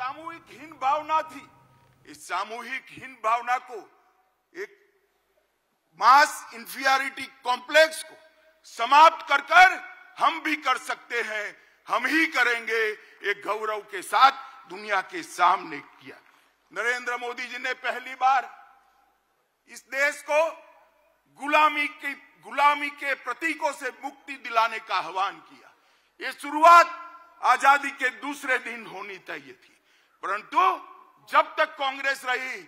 सामूहिक हीन भावना थी। इस सामूहिक हीन भावना को, एक मास इंफियरिटी कॉम्प्लेक्स को समाप्त कर कर हम भी कर सकते हैं। हम ही करेंगे, एक गौरव के साथ दुनिया के सामने किया। नरेंद्र मोदी जी ने पहली बार इस देश को गुलामी की, गुलामी के प्रतीकों से मुक्ति दिलाने का आह्वान किया। ये शुरुआत आज़ादी के दूसरे दिन होनी चाहिए थी। परंतु जब तक कांग्रेस रही,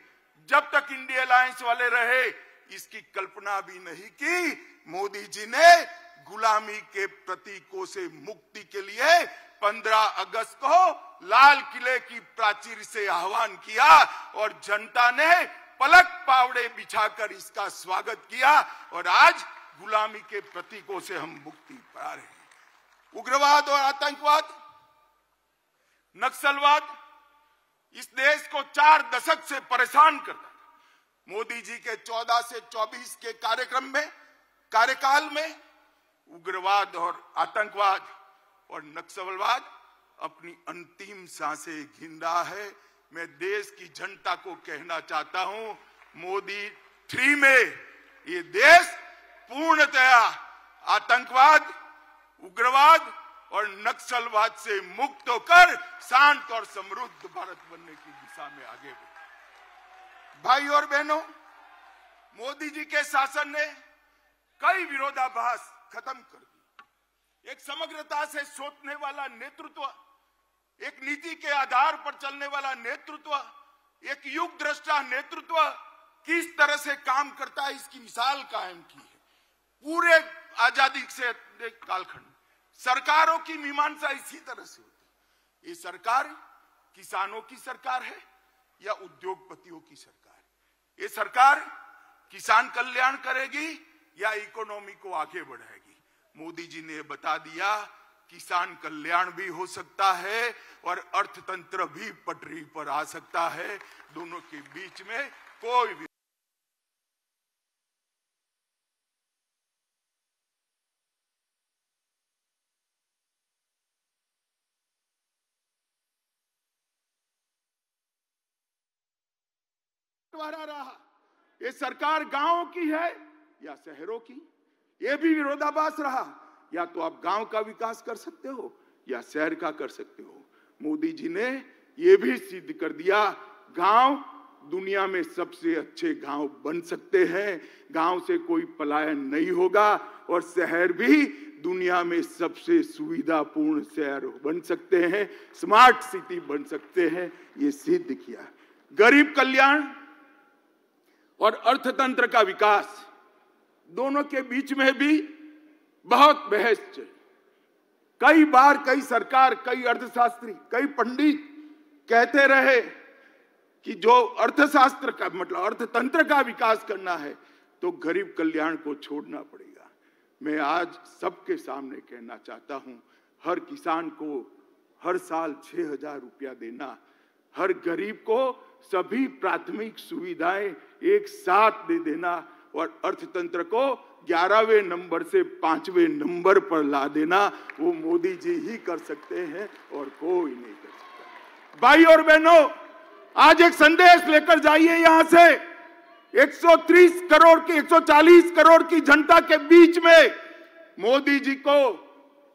जब तक इंडिया अलायंस वाले रहे, इसकी कल्पना भी नहीं की मोदी जी ने गुलामी के प्रतीकों से मुक्ति के लिए 15 अगस्त को लाल किले की प्राचीर से आह्वान किया और जनता ने पलक पावड़े बिछाकर इसका स्वागत किया और आज गुलामी के प्रतीकों से हम मुक्ति पा रहे हैं। उग्रवाद और आतंकवाद, नक्सलवाद इस देश को चार दशक से परेशान करता था। मोदी जी के 14 से 24 के कार्यक्रम में, कार्यकाल में, उग्रवाद और आतंकवाद और नक्सलवाद अपनी अंतिम साँसें घिन रहा है। मैं देश की जनता को कहना चाहता हूँ, मोदी थ्री में ये देश पूर्णतया आतंकवाद, उग्रवाद और नक्सलवाद से मुक्त होकर शांत और समृद्ध भारत बनने की दिशा में आगे बढ़े। भाई और बहनों, मोदी जी के शासन ने कई विरोधाभास खत्म कर दी एक समग्रता से सोचने वाला नेतृत्व, एक नीति के आधार पर चलने वाला नेतृत्व, एक युग दृष्टा नेतृत्व किस तरह से काम करता है, इसकी मिसाल कायम की है। पूरे आज़ादी से कालखंड। सरकारों की मीमांसा इसी तरह से होती है। ये सरकार किसानों की सरकार है या उद्योगपतियों की सरकार ये सरकार किसान कल्याण करेगी या इकोनॉमी को आगे बढ़ाएगी? मोदी जी ने बता दिया, किसान कल्याण भी हो सकता है और अर्थतंत्र भी पटरी पर आ सकता है। दोनों के बीच में कोई भी बंटवारा रहा। ये सरकार गाँव की है या शहरों की? ये भी विरोधाभास रहा। या तो आप गाँव का विकास कर सकते हो या शहर का कर सकते हो। मोदी जी ने ये भी सिद्ध कर दिया, गाँव दुनिया में सबसे अच्छे गाँव बन सकते हैं। गाँव से कोई पलायन नहीं होगा और शहर भी दुनिया में सबसे सुविधापूर्ण शहर बन सकते हैं स्मार्ट सिटी बन सकते हैं। ये सिद्ध किया। गरीब कल्याण और अर्थतंत्र का विकास। दोनों के बीच में भी बहुत बहस। चली कई बार कई सरकार, कई अर्थशास्त्री, कई पंडित कहते रहे कि जो अर्थशास्त्र का मतलब अर्थतंत्र का विकास करना है तो गरीब कल्याण को छोड़ना पड़ेगा। मैं आज सबके सामने कहना चाहता हूँ, हर किसान को हर साल छह हज़ार रुपया देना, हर गरीब को सभी प्राथमिक सुविधाएँ एक साथ दे देना और अर्थतंत्र को ग्यारहवें नंबर से पाँचवें नंबर पर ला देना, वो मोदी जी ही कर सकते हैं और कोई नहीं कर सकता। भाई और बहनों, आज एक संदेश लेकर जाइए यहाँ से। 130 करोड़ की 140 करोड़ की जनता के बीच में मोदी जी को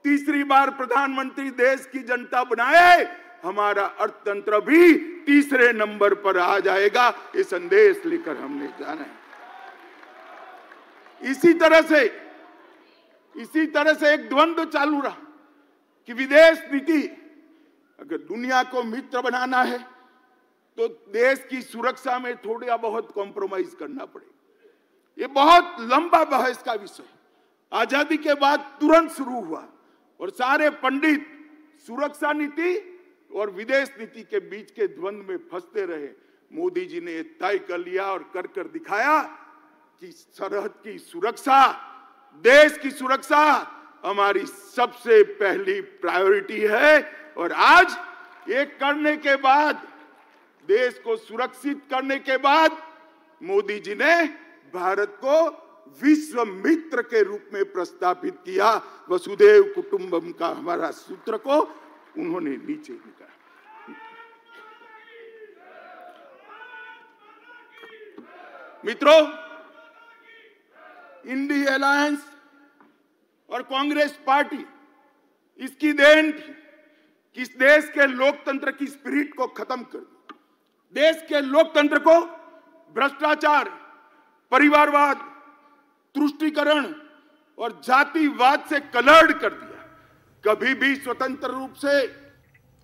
तीसरी बार प्रधानमंत्री देश की जनता बनाए, हमारा अर्थतंत्र भी तीसरे नंबर पर आ जाएगा, ये संदेश लेकर हमने जाना है। इसी तरह से, इसी तरह से एक द्वंद्व चालू रहा कि विदेश नीति, अगर दुनिया को मित्र बनाना है तो देश की सुरक्षा में थोड़ा बहुत कॉम्प्रोमाइज करना पड़ेगा। ये बहुत लंबा बहस का विषय। आज़ादी के बाद तुरंत शुरू हुआ और सारे पंडित, सुरक्षा नीति और विदेश नीति के बीच के द्वंद में फंसते रहे। मोदी जी ने तय कर लिया और कर कर दिखाया कि सरहद की सुरक्षा, देश की सुरक्षा हमारी सबसे पहली प्रायोरिटी है। और आज ये करने के बाद, देश को सुरक्षित करने के बाद मोदी जी ने भारत को विश्व मित्र के रूप में प्रस्तावित किया। वसुदेव कुटुंबम का हमारा सूत्र को उन्होंने नीचे निकाला मित्रों, इंडी अलायंस और कांग्रेस पार्टी, इसकी देन थी कि देश के लोकतंत्र की स्पिरिट को खत्म कर देश के लोकतंत्र को भ्रष्टाचार, परिवारवाद, तुष्टिकरण और जातिवाद से कलर्ड कर दिया कभी भी स्वतंत्र रूप से